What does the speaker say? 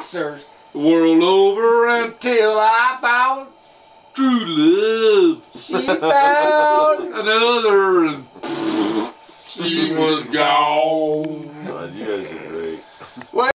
Saucers. world over until I found true love. She found. Another and she was gone. God, you guys are great.